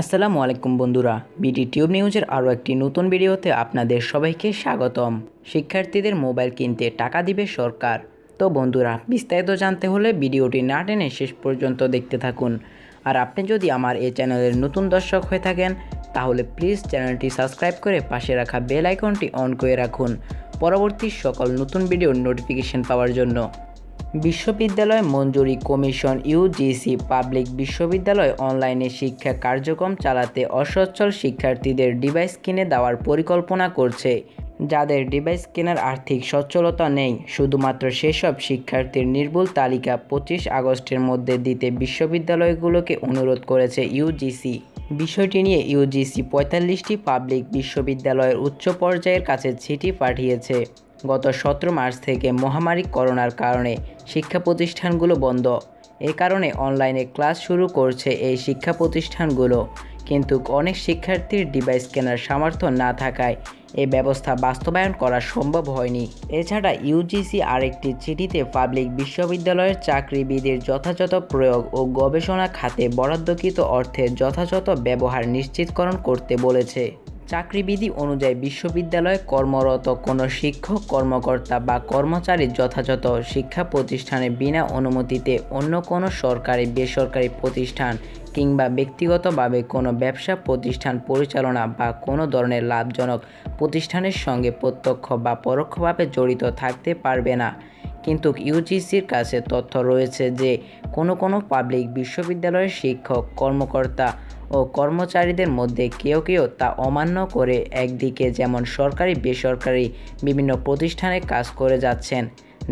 আসসালামু আলাইকুম বন্ধুরা বিডি টিউব নিউজের আরও একটি নতুন ভিডিওতে আপনাদের সবাইকে স্বাগতম। শিক্ষার্থীদের মোবাইল কিনতে টাকা দিবে সরকার। তো বন্ধুরা, বিস্তারিত জানতে হলে ভিডিওটি না টেনে শেষ পর্যন্ত দেখতে থাকুন। আর আপনি যদি আমার এই চ্যানেলের নতুন দর্শক হয়ে থাকেন, তাহলে প্লিজ চ্যানেলটি সাবস্ক্রাইব করে পাশে রাখা বেল আইকনটি অন করে রাখুন। পরবর্তী সকল নতুন ভিডিওর নোটিফিকেশন পাওয়ার জন্য। বিশ্ববিদ্যালয় মঞ্জুরি কমিশন ইউজিসি পাবলিক বিশ্ববিদ্যালয় অনলাইনে শিক্ষা কার্যক্রম চালাতে অসচ্ছল শিক্ষার্থীদের ডিভাইস কিনে দেওয়ার পরিকল্পনা করছে। যাদের ডিভাইস কেনার আর্থিক সচ্ছলতা নেই, শুধুমাত্র সেসব শিক্ষার্থীর নির্ভুল তালিকা পঁচিশ আগস্টের মধ্যে দিতে বিশ্ববিদ্যালয়গুলোকে অনুরোধ করেছে ইউজিসি বিষয়টি নিয়ে ইউজিসি পঁয়তাল্লিশটি পাবলিক বিশ্ববিদ্যালয়ের উচ্চ পর্যায়ের কাছে চিঠি পাঠিয়েছে। গত সতেরো মার্চ থেকে মহামারী করোনার কারণে শিক্ষা প্রতিষ্ঠানগুলো বন্ধ। এ কারণে অনলাইনে ক্লাস শুরু করছে এই শিক্ষা প্রতিষ্ঠানগুলো কিন্তু অনেক শিক্ষার্থীর ডিভাইস কেনার সামর্থ্য না থাকায় এ ব্যবস্থা বাস্তবায়ন করা সম্ভব হয়নি। এছাড়া ইউজিসি আরেকটি চিঠিতে পাবলিক বিশ্ববিদ্যালয়ের চাকরিবিদের যথাযথ প্রয়োগ ও গবেষণা খাতে বরাদ্দকৃত অর্থের যথাযথ ব্যবহার নিশ্চিতকরণ করতে বলেছে। চাকরিবিধি অনুযায়ী বিশ্ববিদ্যালয়ে কর্মরত কোনো শিক্ষক, কর্মকর্তা বা কর্মচারী যথাযথ শিক্ষা প্রতিষ্ঠানে বিনা অনুমতিতে অন্য কোনো সরকারি, বেসরকারি প্রতিষ্ঠান কিংবা ব্যক্তিগতভাবে কোনো ব্যবসা প্রতিষ্ঠান পরিচালনা বা কোনো ধরনের লাভজনক প্রতিষ্ঠানের সঙ্গে প্রত্যক্ষ বা পরোক্ষভাবে জড়িত থাকতে পারবে না। কিন্তু ইউজিসির কাছে তথ্য রয়েছে যে কোনো কোনো পাবলিক বিশ্ববিদ্যালয়ের শিক্ষক, কর্মকর্তা ও কর্মচারীদের মধ্যে কেউ কেউ তা অমান্য করে একদিকে যেমন সরকারি, বেসরকারি বিভিন্ন প্রতিষ্ঠানে কাজ করে যাচ্ছেন,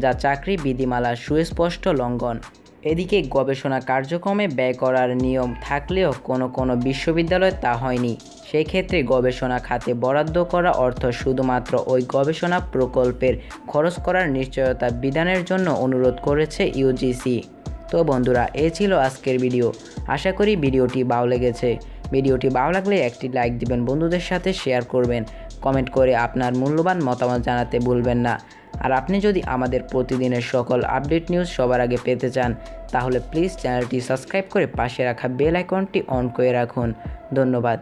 যা চাকরি বিধিমালা সুস্পষ্ট লঙ্ঘন। এদিকে গবেষণা কার্যক্রমে ব্যয় করার নিয়ম থাকলেও কোনো কোনো বিশ্ববিদ্যালয়ে তা হয়নি। সেই ক্ষেত্রে গবেষণা খাতে বরাদ্দ করা অর্থ শুধুমাত্র ওই গবেষণা প্রকল্পের খরচ করার নিশ্চয়তা বিধানের জন্য অনুরোধ করেছে ইউজিসি। তো বন্ধুরা, এ ছিল আজকের ভিডিও। আশা করি ভিডিওটি ভালো লেগেছে। ভিডিওটি ভালো লাগলে একটি লাইক দিবেন, বন্ধুদের সাথে শেয়ার করবেন। কমেন্ট করে আপনার মূল্যবান মতামত জানাতে ভুলবেন না। আর আপনি যদি আমাদের প্রতিদিনের সকল আপডেট নিউজ সবার আগে পেতে চান, তাহলে প্লিজ চ্যানেলটি সাবস্ক্রাইব করে পাশে রাখা বেল আইকনটি অন করে রাখুন। ধন্যবাদ।